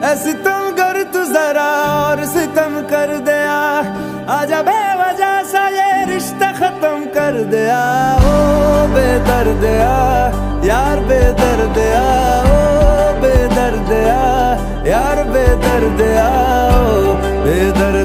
सितम कर तू जरा और सितम कर दिया। आजा बेवजह सा ये रिश्ता खत्म कर दिया। ओ बेदर्दिया यार बेदर्दिया ओ बेदर्दिया यार बेदर दिया ओ बेदर